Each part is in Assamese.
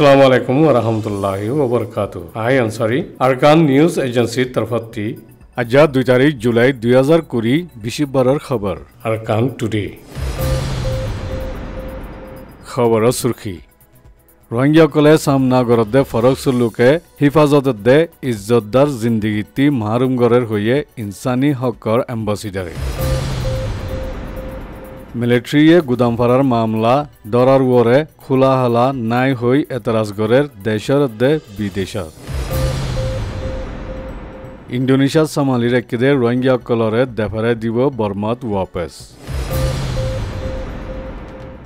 আসসালামু আলাইকুম রহমতুল্লাহ ওবরকাত I am sorry Arakan news এজেন্সির তরফতি আজ দুই তারিখ জুলাই দুই হাজার কুড়ি বিশ্ববার খবর আরকান টুডে খবর সুরখি ৰোহিংগীসকলে চামনাগৰত দে ফৰকছু লোকে হিফাজতত দে ইজ্জতদাৰ জিন্দগীতি মাহৰুমগড়ৰ হৈয়ে ইনচানী হকৰ এম্বাচিডাৰী মিলিটারিয়ে গুদামফারার মামলা, দরার ওরে খোলা হালা নাই হই এতরাজগরের দেশের দে বিদেশত ইণ্ডোনেছিয়াত সামালি রেখিদে রোহিঙ্গাসকলরে দেফারে দিব বর্মাত ওয়াপেস।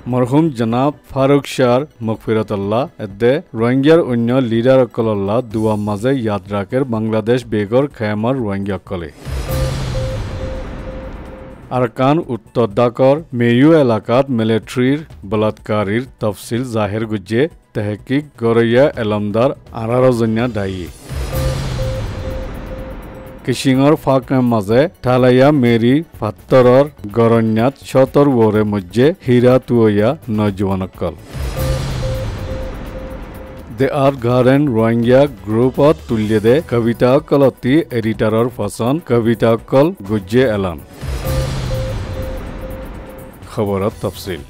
মরহুম জনাব ফারুক শাহ মকফিরতল্লাহ এদে রোহিঙ্গার অন্য লিডার লিডারসকলল্লাহ দুয়া মাঝে ইয়াদ রাখের বাংলাদেশ বেগর খেয়ামার রোহিঙ্গাসকলে আরকান উত্তর ডাকর মেয়ু এলাকাত মিলিটারির বলাৎকারীর তফসিল জাহের গুজে তেহকিক গরইয়া এলমদার আড়ারজনীয়া দায়ী। কিচিঙৰ ফাকৰ মাজে ঠালাইয়া মেৰি ভাত্তৰৰ গৰণ্যাত ছতৰ ওৰে মধ্যে হীৰা তুৱয়া নজৱানকল। দে আৰ্ট গাৰ্ডেন ৰোহিংগীয়া গ্ৰুপত তুলিয়ে কবিতাসকলতি এডিটাৰৰ ফচন কবিতাসকল গুজ্জে এলান। খবৰত তফচিল।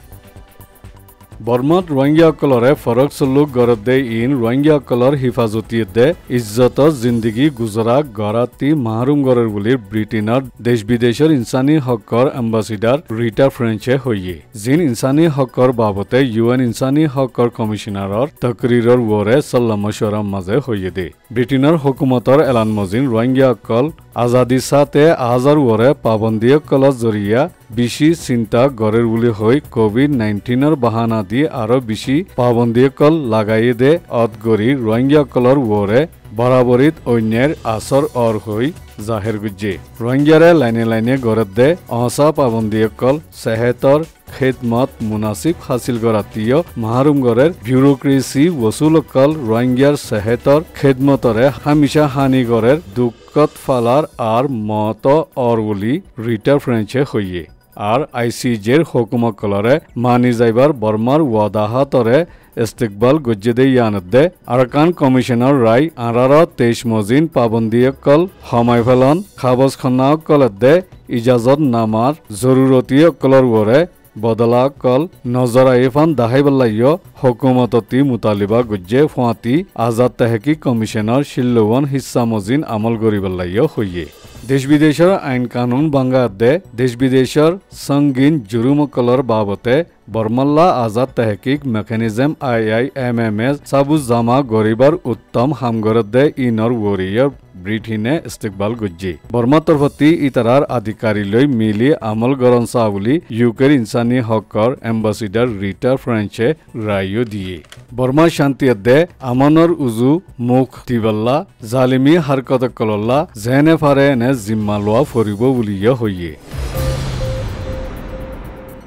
বর্মত রোহিঙ্গাসকলরে ফরক চলুক গড়দে ইন রোহিঙ্গাসকলর হিফাজতিয়েদে ইজ্জত জিন্দিগি গুজরাট গড়াতি মাহরুম গড়ের বুলি ব্রিটেনের দেশ বিদেশের ইনসানি হকর এম্বাসিডার রিটা ফ্রেঞ্চে হইয়ে জিন ইনসানি হকর বাবতে ইউএন ইনসানি হকর কমিশনারর তকরিরর ওরে সাল্লা মশরার মাঝে হইয়ে দে। ব্রিটেনের হুকুমতর এলান মজিন রোহিঙ্গাসকল আজাদি সাথে আহাজার ওরে পাবন্দীসকলৰ জৰিয়া বেছি চিন্তা গড়ের বুলি হৈ কোভিড নাইন্টিনের বাহানা দি আরও বেশি পাবন্দীসকল লাগাই দে অতগরি রোহিঙ্গাসকলৰ ওরে বরাবরিত অন্যের আসর অর হৈ জাহের গুজ্জে। রোহিঙ্গারে লাইনে লাইনে গড়ত দে অহসা পাবন্দীসকল সেহেতর খেদমত মুনাসিব হাসিল করাতীয় মাহরুমগড়ের ব্যুরোক্রেসি ওসুলকল রোহিঙ্গার সেহেতর খেদমতরে হামিশা হানিগড়ের দুঃখত ফালার আর মত অর বুলি রিটার ফ্রেঞ্চে হইয়ে আর আইসিজের হুকুমকলরে মানি যাইবার বর্মার ওয়াদাহাতরে ইস্তিকবাল গজ্জেদে ইয়ানদে আরকান কমিশনার রায় আরার তেইশ মজিন পাবন্দীয়কল সময় ফেলন খাবজ খন্নাকলদে ইজাজত নামার জরুরতীয়কলর ওরে বদলাকল নজর আইফান দাহাইবাল্লাইয় হকুমততি মুতালিবা গুজ্জে ফুয়াতি আজাদ তেহকি কমিশনার শিল্লুবন হিসা মজিন আমল গরিবাল্লাইয় হইয়ে। দেশ বিদেশের আইন কানুন বাংগাদে দেশ বিদেশের সঙ্গীন জুরুমকলর বাবতে বর্মাল্লা আজাদ তেহকিক mechanism I I M M S সাবুজ Jama গরিবার Uttam হামগরদে ইনর warrior ব্রিটিনে ইস্তেকবাল গুজ্জি। Varma তরফতি ইতারার আধিকারিলৈ মিলি আমল গরনসা বুলি ইউকের ইনসানি হকর এম্বাসিডার রিটা ফ্রেঞ্চে রায়ও দিয়ে। বর্মা শান্তিয়দে আমনৰ উজু মুখ দিবাল্লা জালিমি হাৰকত কলল্লা যেনে ফাৰে এনে জিম্মা লোৱা ফুৰিব বুলিয়ে হৈয়ে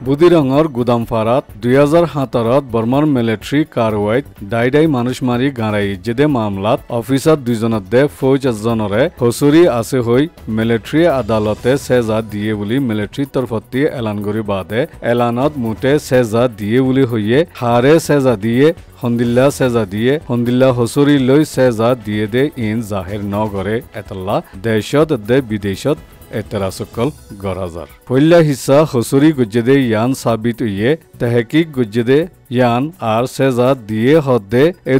বুদিৰঙৰ গুদামফাৰাত দুই হাজাৰ সাতৰত বৰ্মাৰ মিলিটাৰী কাৰৱাইত দাই দাই মানুষ মাৰি গাঁৰাই যেদে মামলাত অফিচাৰ দুজনতে ফৌজ এজনৰে হচুৰি আছে হৈ মিলিটাৰী আদালতে চেজা দিয়ে বুলি মিলিটাৰী তৰফতি এলান কৰি বাদে এলানত মুঠে চেজা দিয়ে বুলি হৈয়ে হাৰে চেজা দিয়ে সন্দিল্লা চেজা দিয়ে সন্দিল্লা হচুৰি লৈ চেজা দিয়ে দে ইন জাহেৰ নগৰে। এতলা দেশত দে বিদেশত এতেরাসকল গরাজার পল্লা হিসা হসুরি গুজ্জেদে ইয়ান সাবিত ইয়ে তেহকিক গুজ্জেদে ইয়ান আর সেজা দিয়ে হদ্দে এ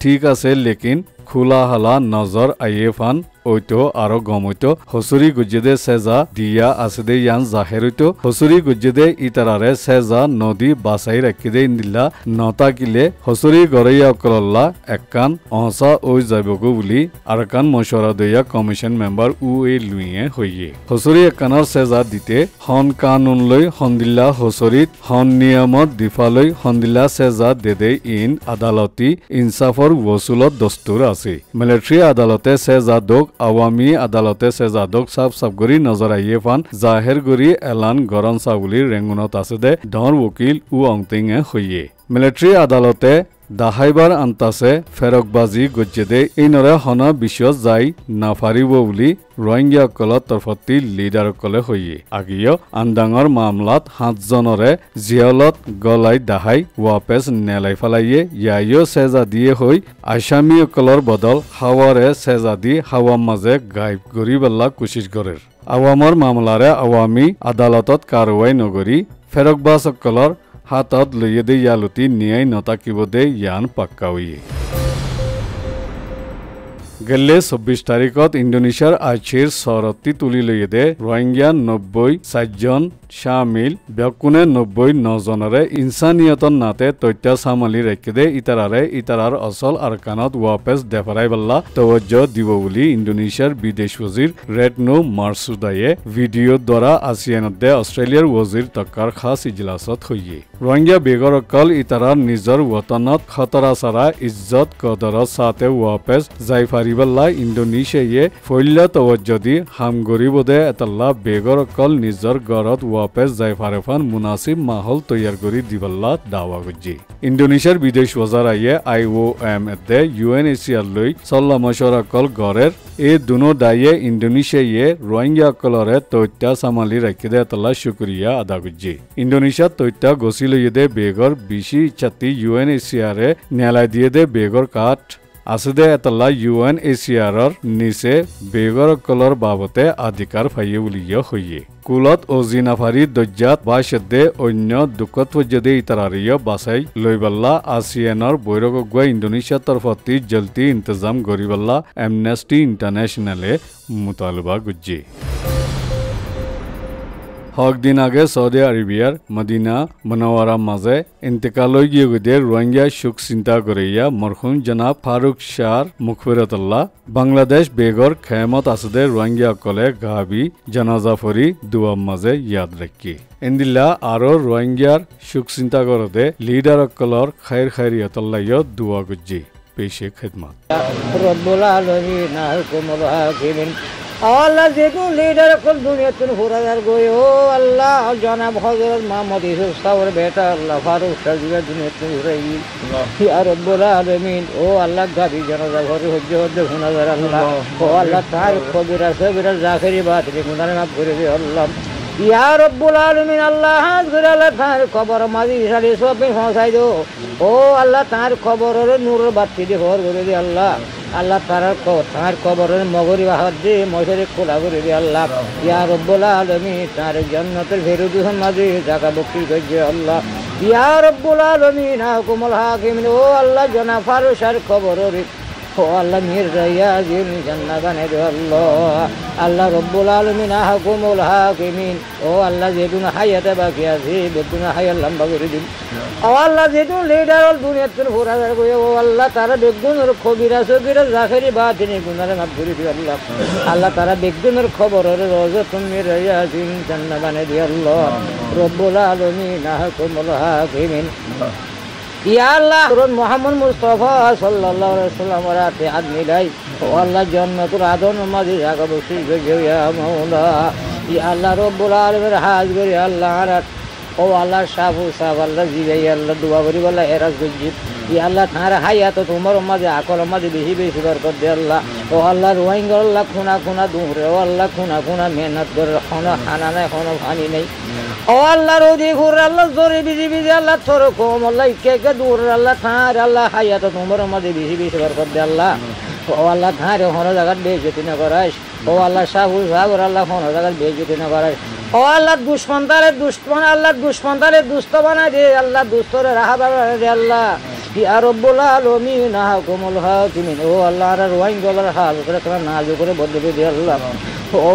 ঠিক আছে লেকিন খোলা হালা নজর আইয়েফান ওইতো আরো গমইতো হসুরি গুজ্জেদে সেজা দিয়া আছে দে ইয়ান জাহেরইতো হসুরি গুজ্জেদে ইতারারে সেজা নদী বাসাই রাখিদে ইন্দিল্লা নতাকিলে হসুরি গড়াইয়া অকলল্লা একান অহসা ওই যাবগো বুলি আরকান মশরা দইয়া কমিশন মেম্বার উ এ লুইয়ে হইয়ে হসুরি একানৰ সেজা দিতে হন কানুন লৈ সন্দিল্লা হচৰিত হন নিয়মত দিফালৈ সন্দিল্লা সেজা দেদে ইন আদালতি ইনসাফৰ ওচুলত দস্তুৰ আছে। মিলিটাৰী আদালতে সেজাদক আৱামী আদালতে চেজাদক চাপ চাপ কৰি নজৰ আহিয়ে ফান জাহেৰ কৰি এলান গৰম চা বুলি ৰেঙুনত আছে দে ধৰ উকিল উ অংটিঙে হৈয়ে। মিলিটাৰী আদালতে দাহাইবাৰ আন্তাছে ফেৰকবাজি গজ্জেদে এইনৰে হনা বিশ্ব যাই নাফাৰিব বুলি ৰোহিংগাসকলৰ তৰফতি লিডাৰসকলে হৈয়ে আগিয় আন্দাঙৰ মামলাত সাতজনৰে জিয়লত গলাই দাহাই ৱাপেচ নেলাই পেলাইয়ে ইয়াইও চেজা দিয়ে হৈ আছামীসকলৰ বদল হাৱাৰে চেজা দি হাৱাৰ মাজে গাইব কৰি পেলা কোচিছ কৰে। আৱামৰ মামলাৰে আৱামী আদালতত কাৰোৱাই নকৰি ফেৰকবাজসকলৰ হাতত লৈয়ে দে ইয়ালুতি ন্যায় নতাকিব দে ইয়ান পাক্কাউয়ে গেলে চৌব্বিছ তাৰিখত ইণ্ডোনেছিয়াৰ আইচিৰ চৰতি তুলি লৈয়ে দে। ৰোহিংগীয়া নব্বৈ চাৰিজন ব্যকুনে নব্বৈ ৰাখি দে ইটাৰাৰে মাৰ্চুদায়ে ভিডিঅ'ৰ দ্বাৰা টকাৰ খাছ ইজলাছত হৈয়ে ৰোহিংগীয়া বেগৰসকল ইটাৰাৰ নিজৰ ৱতনত খতৰা চাৰা ইজ্জত কদৰৰ চাতে ৱাপেচ যাই ফাৰিবাল্লা ইণ্ডোনেছিয়ায়ে ফৈল্য তৱজ্জ দি হাম গৰিবদে এটাল্লা বেগৰসকল নিজৰ গড়ত ৱাপেচ যাই ফাৰেফান মুনাচিব মাহল তৈয়াৰ কৰি দিবাল্লা দাৱা গজ্জি ইণ্ডোনেছিয়াৰ বিদেশ বজাৰায়ে আই অ' এম এতে ইউ এন এছিয়াৰ লৈ চল্লা মচৰাকল গড়েৰ এই দুনো দায়ে ইণ্ডোনেছিয়ায়ে ৰোহিংগাসকলৰে তথ্য চামালি ৰাখি দে এটাল্লা শুক্ৰিয়া আদা গজ্জি ইণ্ডোনেছিয়াত তথ্য গছি লৈয়ে দে বেগৰ বিশি ইচ্ছাতি ইউ এন এছিয়াৰে ন্যায়ালয় দিয়ে দে বেগৰ কাঠ দে এটাল্লা ইউ এন এছিয়াৰৰ নিচে বেগৰসকলৰ বাবতে অধিকাৰ ফাইয়ে বুলিয়ে হৈয়ে কুলত অজিনাফাৰি দৰ্জাত বা সেদে অন্য দুখত ইতাৰাৰিয় বাছাই লৈ পাল্লা আসিয়ানৰ বৈৰগগুৱা ইণ্ডোনেছিয়াৰ তৰফতি জলদি ইন্তজাম কৰি পাল্লা এমনেষ্টি ইণ্টাৰনেশ্যনেলে মুতালবা গুজ্জি। হক দিন আগে সৌদি আরবিয়ার মদিনা মনোয়ারার মাঝে ইন্তেকালৈ গিয়ে গিয়ে রোহিঙ্গা সুখ চিন্তা করিয়া মরহুম জনাব ফারুক শাহ মুখবিরতুল্লাহ বাংলাদেশ বেগর খেমত আসদে রোহিঙ্গা কলে গাবি জানাজা ফরি দুয়ার মাঝে ইয়াদ রাখি এন্দিল্লা আরো রোহিঙ্গার সুখ চিন্তা করতে লিডার অকলর খাইর দুয়া গুজ্জি পেশে খেদমত আল্লাহ যেহেতু লিডার এখন দুনিয়াতুন ফুরাদার গই ও আল্লাহ জনাব হজরত মোহাম্মদ ইসুফ সাহর বেটা আল্লাহ ফারুক সাজিবা দুনিয়াতুন ফুরাই ইয়া রব্বুল আলমিন ও আল্লাহ গাবি জনাজা ঘরে হজ্জ হজ্জ গুনাদার আল্লাহ। ও আল্লাহ তার কবিরা সবিরা জাখেরি বাতরি গুনার মাফ করে দে আল্লাহ। ইয়া রব্বুল আলমিন, আল্লাহ হাত করে আল্লাহ তার খবর মাঝি সারি সব পৌঁছাই দো। ও আল্লাহ, তার খবরের নূরের বাতি দিয়ে খবর করে দি আল্লাহ। আল্লাহ তার তার খবরের মগরি বাহার দিয়ে মশারি খোলা করে দি আল্লাহ। ইয়া রব্বুল আলমিন, তার জন্নতের ফেরুদি মাঝে জায়গা বক্তি করছে আল্লাহ। ইয়া রব্বুল আলমিন হুকুমুল হাকিম ও আল্লাহ জনা ফারুসার খবরের ও আল্লাহ মির রাইয়া জিন জান্নাত বানে দে আল্লাহ। আল্লাহ রব্বুল আলামিন হাকুমুল হাকিমিন। ও আল্লাহ যেদিন হায়াতে বাকি আছে, বেদিন হায়াত লম্বা করে দিন। ও আল্লাহ যেদিন লিডার অল দুনিয়াত কোন ফুরা যাবে ও আল্লাহ তারা বেগুনের খবিরা সবিরা জাখেরি বা তিনি গুনারে মাফ করে দিও আল্লাহ। আল্লাহ তারা বেগুনের খবরের রোজ তুমি রাইয়া জিন জান্নাত বানে দে আল্লাহ। রব্বুল আলামিন হাকুমুল হাকিমিন। ইয়াল্লাহ তোর মোহাম্মদ মুস্তফা সাল্লাহ সাল্লামর হাতে হাত মিলাই ও আল্লাহ জন্ম তোর আদর মাঝে রাখা বসে গেছে ইয়া মৌলা ইয়া আল্লাহ, রব্বুল আলমের হাত করে আল্লাহ ও আল্লাহ সাবু সাব আল্লাহ, জিবাই, আল্লাহ, দুয়া করি, বলা এরাজ গজ্জি ইয়া আল্লাহ তার হায়াত, তোমার মাঝে, আকল মাঝে, বেশি বেশি বরকত দে আল্লাহ। ও আল্লাহ, রোহিঙ্গ আল্লাহ, খুনা খুনা দুহরে ও আল্লাহ, খুনা খুনা, মেহনত করে খানা খানা নাই, কোনো পানি নেই। ও আল্লাহ রোদি ঘুর আল্লাহ, জোরে, বিজি বিজি, আল্লাহ, তোর কম আল্লাহ ইকে কে দূর, আল্লাহ থার আল্লাহ হাইয়া তো তোমার মাঝে, বেশি বেশি বরকত দে আল্লাহ। ও আল্লাহ থার হন জায়গার বেজতি না করাইস। ও আল্লাহ সাহুল সাগর আল্লাহ হন জায়গার বেজতি না করাইস। ও আল্লাহ দুশ্মন তারে আল্লাহ দুশ্মন দুষ্ট বানাই দে, আল্লাহ দুস্তরে রাহা বানাই দে, আল্লাহ। ও আল্লাহ করে বদলে ও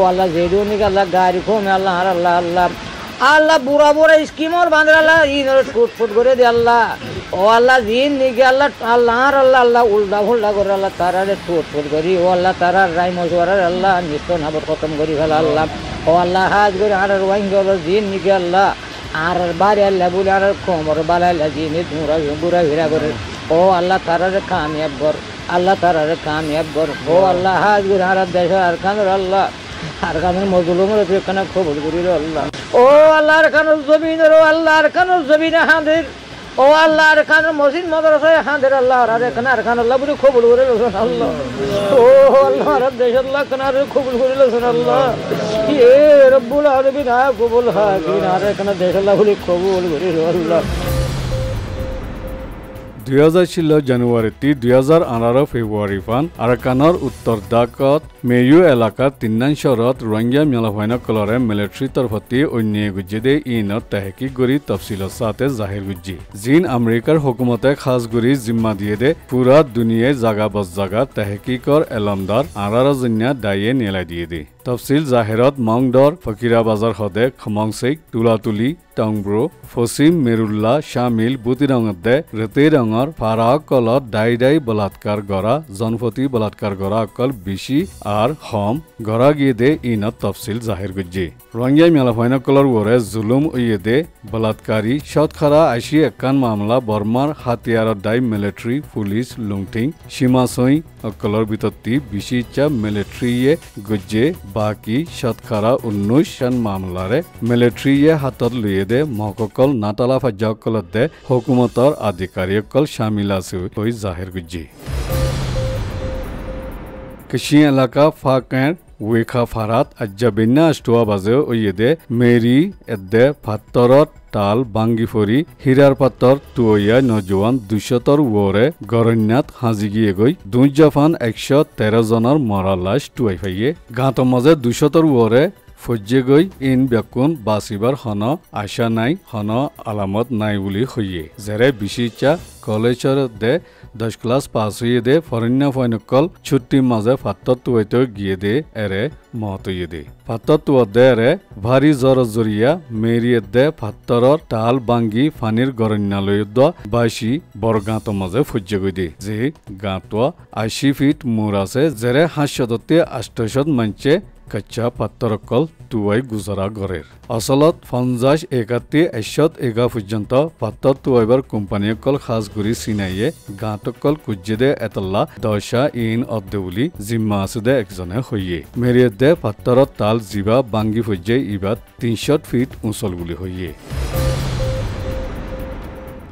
আল্লাহ বুড়া বুড়া স্কিমর বাঁধে আল্লাহ ইন ফুট করে দে, আল্লাহ। ও আল্লাহ দিন নিকে আল্লাহ আল্লাহ আর আল্লাহ আল্লাহ উল্টা ফুল্টা করে আল্লাহ তারারে ফুট ফুট করি। ও আল্লাহ তারার রায় মশওয়ারার আল্লাহ নিত্য নাবর খতম করি ফেলা আল্লাহ। ও আল্লাহ হাজ করে আর ওয়াইন গেল দিন নিকে আল্লাহ। আর বাড়ি আল্লাহ বলে আর কোমর বালা আল্লাহ দিন মুরা বুড়া ভিড়া করে। ও আল্লাহ তারারে কামিয়াব কর আল্লাহ তারারে কামিয়াব কর ও আল্লাহ হাজ করে আর দেশ আর কানোর আল্লাহ। আর কানের মজলুমের এখানে খবর করিল আল্লাহ। ও আল্লাহর কানো জমিনের ও আল্লাহর কানো জমিনে হাঁদের। ও আল্লাহ খান মসজিদ, মাদ্রাসায় হাঁদের আল্লাহ, আর এখানে, আর খান আল্লাহ বুড়ি খবর করে আল্লাহ। ও আল্লাহ, আর দেশ আল্লাহ খান আর খবর করে আল্লাহ। এ রব্বুল কবুল হাকিন আর এখানে দেশ আল্লাহ বুড়ি কবুল করে আল্লাহ। দুই হাজাৰ ষোল্ল জানুৱাৰীতি দুই হাজাৰ আঠাৰ ফেব্ৰুৱাৰী ফান আৰাকানৰ উত্তৰ দাকত মেয়ু এলেকাত তিন্নান চহৰত ৰোহিংগা মেলাভাইনকলৰে মিলিটাৰী তৰফতি অন্য গুজিদে ইনত তেহেকি কৰি তফচিলৰ সাথে জাহিৰ গুজি। জিন আমেৰিকাৰ হুকুমতে খাস কৰি জিম্মা দিয়ে দে। পুৰা দুনিয়ায় জাগা বজ জাগা তেহেকিকৰ এলমদাৰ আৰাৰজন্যা দায়ে নেলাই দিয়ে দে। তফচিল জাহেৰত মংদৰ ফকিৰাবাজাৰ সদে খমংচেক তুলাতুলি টংব্ৰো ফচিম মেৰুল্লা শামিল বুটিৰঙতে ৰেতে ৰঙৰ ফাৰাসকলত দাই দাই বলাৎকাৰ গৰা জনপতি বলাৎকাৰ গৰা অকল বেছি আর হম গড়া গিয়ে দে ইনত তফসিল জাহির গুজি রোহিঙ্গা মেলাফাইনকলর ওরে জুলুম ইয়ে দে বলাৎকারী শতখারা আশি একান মামলা বর্মার হাতিয়ারত দাই মিলিটারি পুলিশ লুংটিং সীমা সই অকলর ভিতরটি বিশিচা মিলিটারিয়ে গুজে বাকি শতখারা উনিশ সান মামলারে হাতত লুয়ে দে মহকল নাতালা ফাজ্যাকলত দে হুকুমতর আধিকারিকল শামিল আছে জাহির গুজি কৃষি এলাকা ফাকের ওয়েখা ফারাত আজ্জাবিন্না আষ্টুয়া বাজে ওয়েদে মেরি এদে ফাত্তরত তাল বাঙ্গি ফরি হীরার পাত্তর তুয়া নজওয়ান দুশতর ওরে গরণ্যাত হাজিগিয়ে গই দুই জাফান একশো তেরো জনের মরা লাশ ফাইয়ে গাঁত মাঝে দুশতর ওরে ফজ্জে গৈ ইন ব্যকুন বাচিবাৰ হন আশা নাই হন আলামত নাই বুলি সইয়ে যেৰে বিচিচা কলেজৰ দে দশ ক্লাস পাস হয়ে দে ফরণ্য ফৈনকল ছুটি মাঝে ফাত্তর তুয়াইতে গিয়ে দে এরে মহত ইয়ে দে। তুয়া দে এরে ভারী জ্বর জরিয়া মেরিয়ে দে ফাত্তরর তাল বাঙ্গি ফানির গরণ্যালয় দ বাসি বড় গাঁত মাঝে ফুজ্জে গই দে। যে গাঁতোয়া আশি ফিট মূর আছে যেরে হাস্যদত্তে আষ্টশত মানছে কাচ্চা পাত্তৰকল তুয়াই গুজৰা গড়েৰ আসলত পঞ্চাশ একাত্তি এশত এগা পৰ্যন্ত পাত্তৰ তুয়াইবাৰ কোম্পানিসকল সাজগুৰি চিনাইয়ে গাঁতকল কুজ্জেদে এতল্লা দশা ইন অদ্দে বুলি জিম্মা আছুদে একজনে হইয়ে মেরিয়েদে পাত্তরত তাল জিবা বাঙ্গি ফজ্জে ইবাত তিনশত ফিট উঁচল বুলি হইয়ে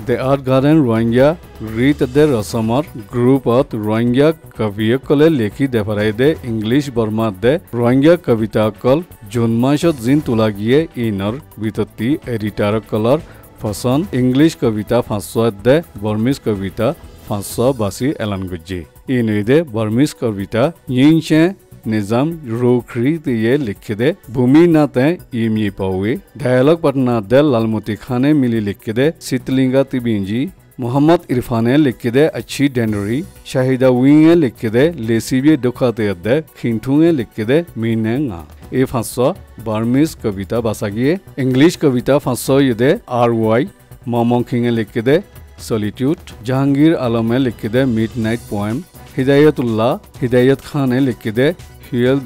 The Art Garden Rohingya. ৰীত দে ৰচমৰ গ্ৰুপত ৰোহিংগা কবিসকলে লিখি দেখাই দে ইংলিছ বৰ্মাত দে ৰোহিংগা কবিতাসকল জুন মাসত জিন তোলাগিয়ে ইনৰ ভিতৰতি এডিটাৰসকলৰ ফচন ইংলিছ কবিতা ফাঁচত দে বৰ্মিজ কবিতা ফাঁচ বাছি এলান গুজি ইনুই দে বৰ্মিজ কবিতা ইংচে निजाम रोखरीत ये लिखे दे भूमि ना ते ईमी पावे डायलॉग पटना दल लालमोती खाने मिली लिखे दे सितलिंगा तिबिंजी मोहम्मद इरफाने ने लिखे दे अच्छी डेनरी शाहिदा वींग ने लिखे दे लेसी भी अद्दे खिंटू ने लिखे दे मीने ना ए फंसो बार्मिस कविता बासागी इंग्लिश कविता फंसो ये दे आर वाई मामोंखिंग ने लिखे दे सोलिट्यूट जहांगीर आलम ने लिखे the midnight poem Hidayatullah Hidayat Khan लिखे दे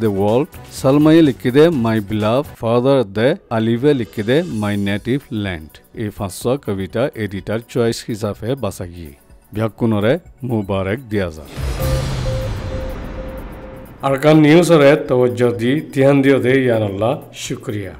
দ্য ওয়ার্ল্ড সালমাই লিখে দে মাই বিলাভ ফাদার দে আলিভে লিখে দে মাই নেটিভ ল্যান্ড এই পাঁচশ কবিতা এডিটার চয়েস হিসাবে বাছাগিয়ে ব্যাকুণৰে মুবাৰক দিয়া যায় আৰকান নিউজৰে তবজ্জো দি ধ্যান দিও দে ইয়ান আল্লাহ শুক্ৰিয়া।